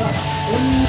Hum.